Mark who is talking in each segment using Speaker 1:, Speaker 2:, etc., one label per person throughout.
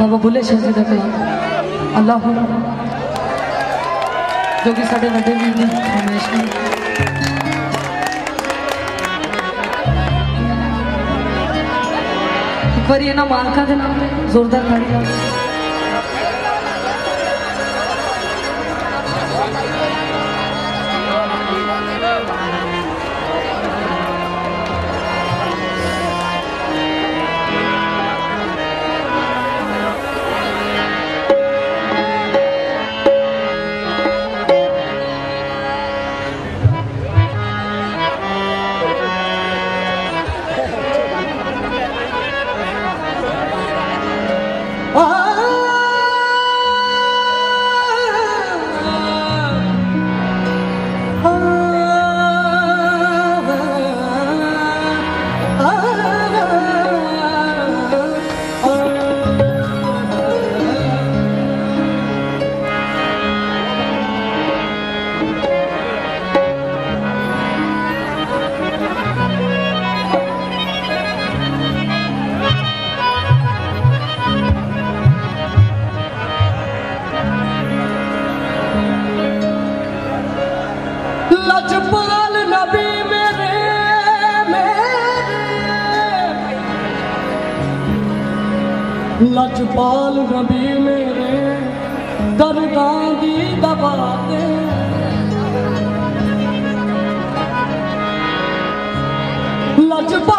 Speaker 1: ਬਾਬਾ ਬੁੱਲੇ ਸ਼ਾਹ ਜੀ ਦਾ ਕਲਾਮ ਅੱਲਾਹ ਜੋ ਕਿ ਸਾਡੇ ਵੱਡੇ ਵੀਰ ਨੇ ਫਰਮਾਇਸ਼ ਨੇ ਇੱਕ ਵਾਰੀ ਇਹਨਾਂ ਮਾਲਕਾਂ ਦੇ ਨਾਮ ਤੇ ਜ਼ੋਰਦਾਰ ਤਾੜੀ ਲਾ
Speaker 2: ਲਜਪਾਲ ਨਬੀ ਮੇਰੇ ਦਰਗਾਹ ਦੀ ਦਬਾ ਦੇ ਲਜਪਾਲ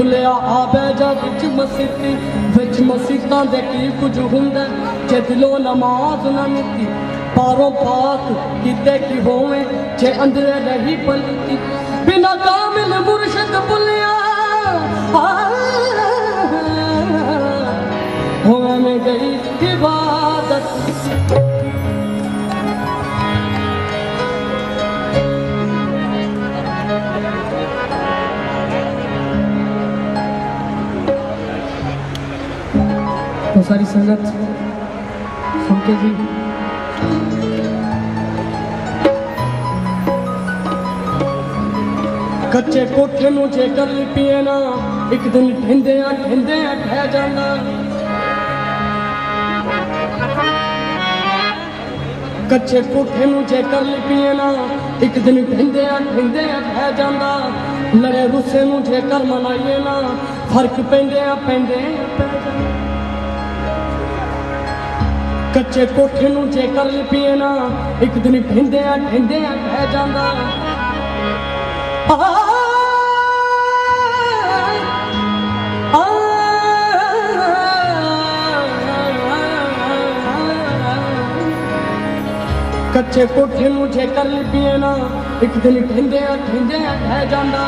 Speaker 2: ਬੁੱਲਿਆ ਆ ਬਹਿ ਜਾ ਵਿੱਚ ਮਸੀਤੀ ਵਿੱਚ ਮਸੀਤਾਂ ਦੇ ਕੀ ਕੁਝ ਹੁੰਦਾ ਜੇ ਦਿਲੋਂ ਨਮਾਜ਼ ਨਾ ਨਿੱਤੀ ਪਾਰੋਂ ਪਾਕ ਕਿਤੇ ਕੀ ਹੋਵੇ ਜੇ ਅੰਦਰੇ ਰਹੀ ਪਲਤੀ ਬਿਨਾ ਕਾਮਿਲ ਮੁਰਸ਼ਿਦ ਬੁੱਲਿਆ ਹੋਵੇ ਮੈਂ ਗਈ ਇਬਾਦਤ
Speaker 1: और सारी संगत सुनते जी।
Speaker 2: कच्चे कोठे नु जे कल पिए ना एक दिन ठिंदिया ठिंदिया ठह जाना कच्चे कोठे नु जे कल पिए ना एक दिन ठिंदिया ठिंदिया ठह जाना लड़े रुसे नु जे कर मनाइए ना, फ़र्क पेंदे आ पेंदे पै जाना ਕੱਚੇ ਕੋਠੇ ਨੂੰ ਜੇਕਰ ਲਿਪੀਏ ਨਾ ਇੱਕ ਦਿਨ ਠਿੰਦੇ ਆ ਠਿੰਦੇ ਆ ਠਹਿ ਜਾਂਦਾ ਕੱਚੇ ਕੋਠੇ ਨੂੰ ਜੇਕਰ ਲਿਪੀਏ ਨਾ ਇੱਕ ਦਿਨ ਠਿੰਦੇ ਆ ਠਿੰਦੇ ਆ ਠਹਿ ਜਾਂਦਾ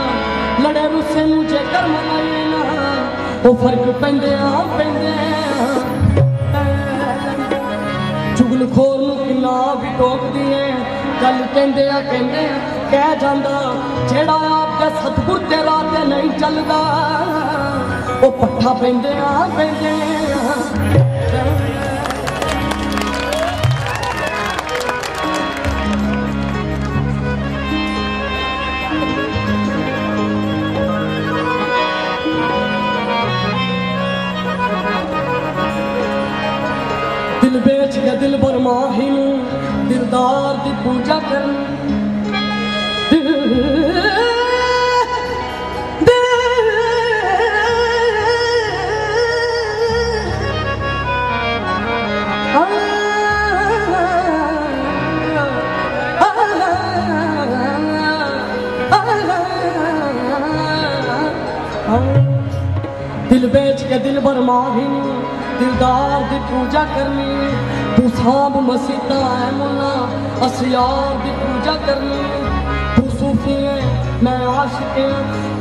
Speaker 2: ਲੜੇ ਰੁੱਸੇ ਨੂੰ ਜੇਕਰ ਮਨਾਈਏ ਨਾ ਉਹ ਫਰਕ ਪੈਂਦੇ ਆ ਪੈਂਦੇ ਆ ਚੁਗਲ ਖੋਰ ਨੂੰ ਕਿੰਨਾ ਵੀ ਟੋਕਦੀ ਏ। ਗੱਲ ਕਹਿੰਦੇ ਆ ਕਹਿੰਦੇ ਆ, ਕਹਿ ਜਾਂਦਾ, ਜਿਹੜਾ ਆਪ ਦੇ ਸਤਿਗੁਰ ਤੇ ਰਾਹ ਤੇ ਨਹੀਂ ਚੱਲਦਾ, ਉਹ ਪੱਠਾ ਪੈਂਦੇ ਆ ਪੈਂਦੇ ਆ। दिल बेच के दिल भर माहिनी दिलदार दी पूजा करनी। तू साब मसीता है मुन्ना असियार की पूजा करनी तू सूफी है, मैं आशिक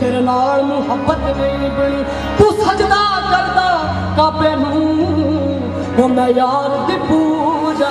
Speaker 2: तेरे नाल मुहब्बत नहीं बनी। तू सजदा करदा काबे नू मैं यार की पूजा।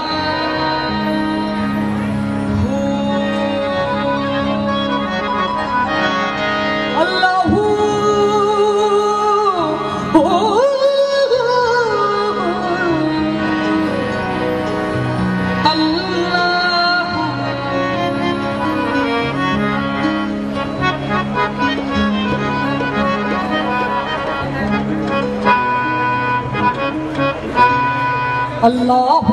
Speaker 2: अल्लाह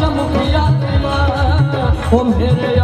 Speaker 3: जमूख यात्री मिले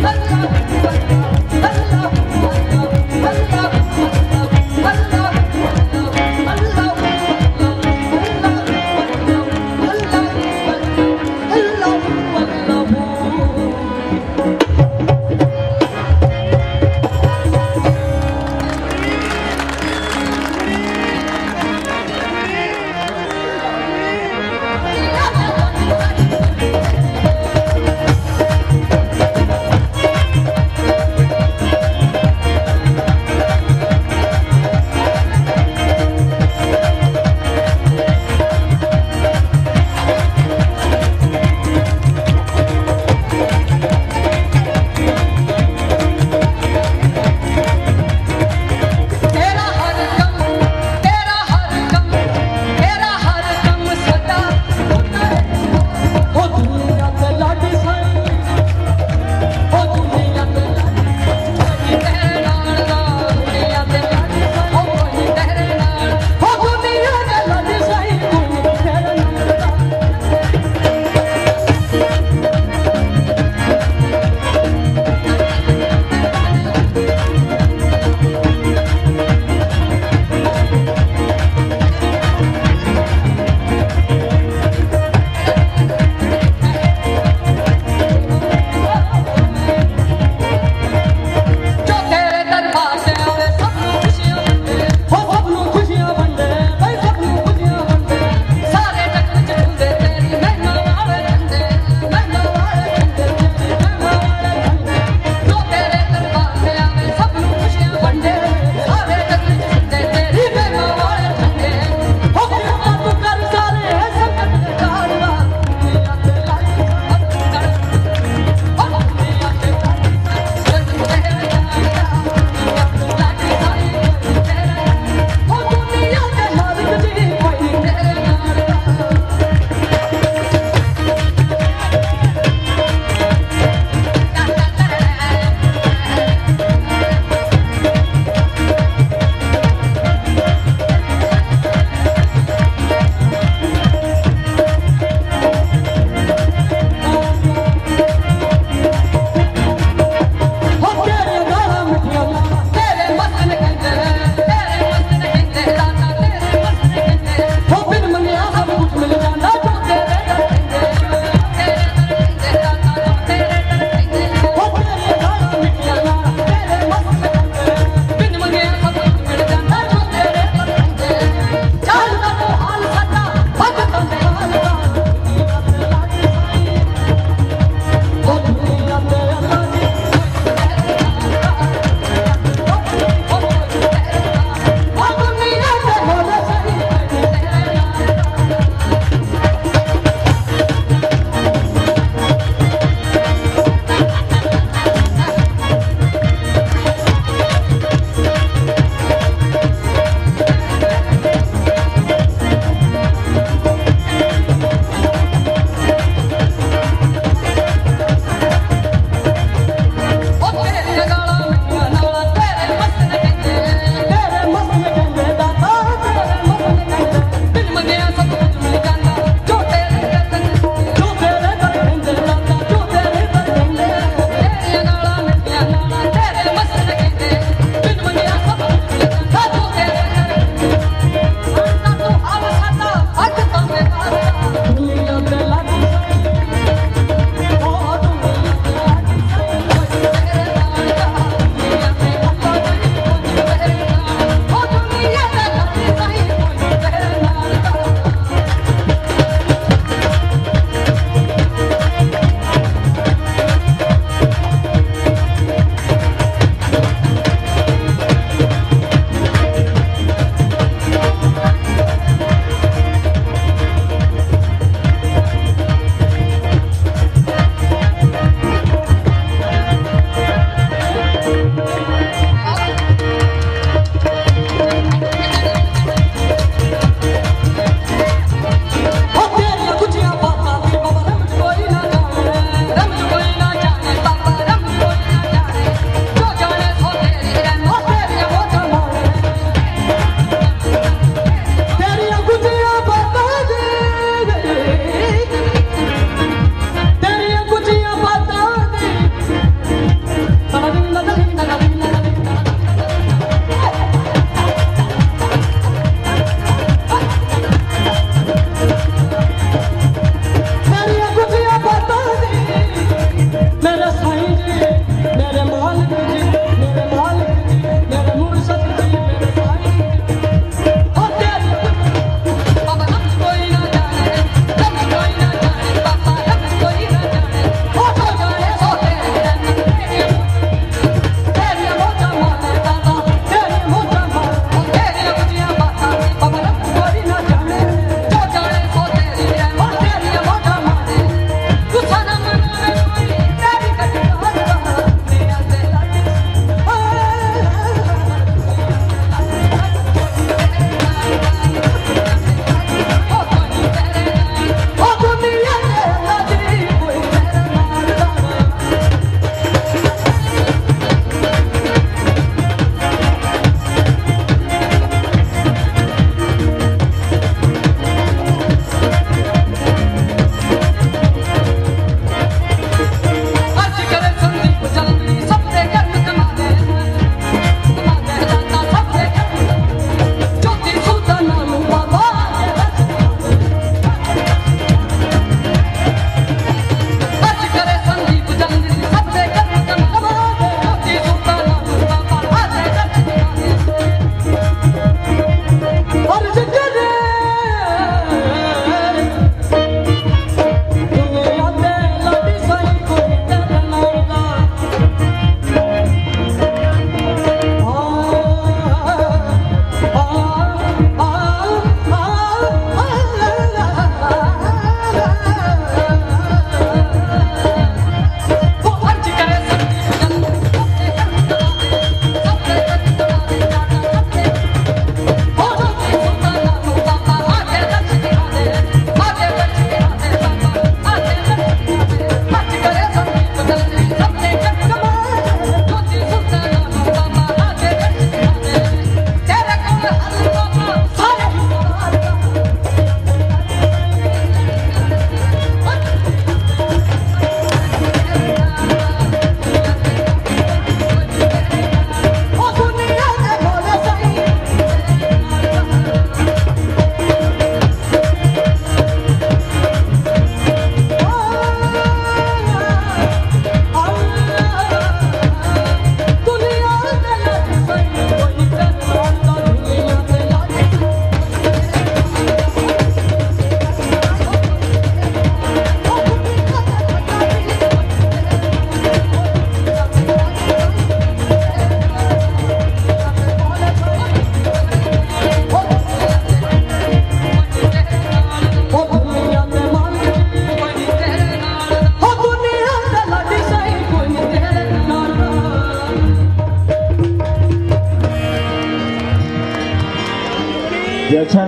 Speaker 3: Let's go.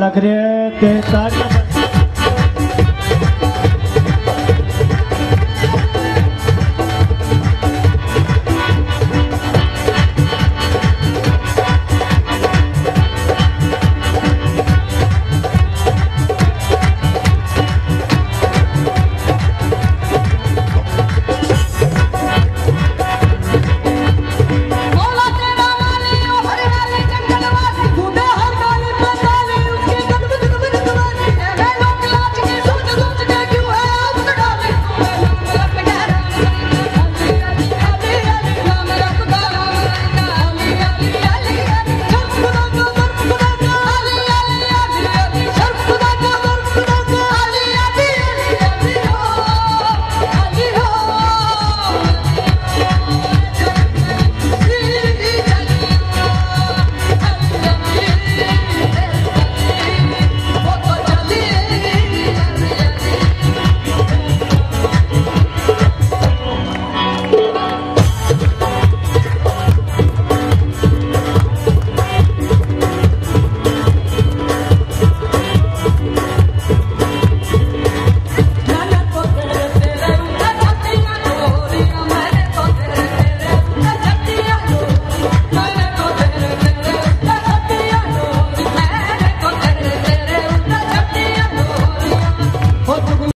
Speaker 3: la cresta,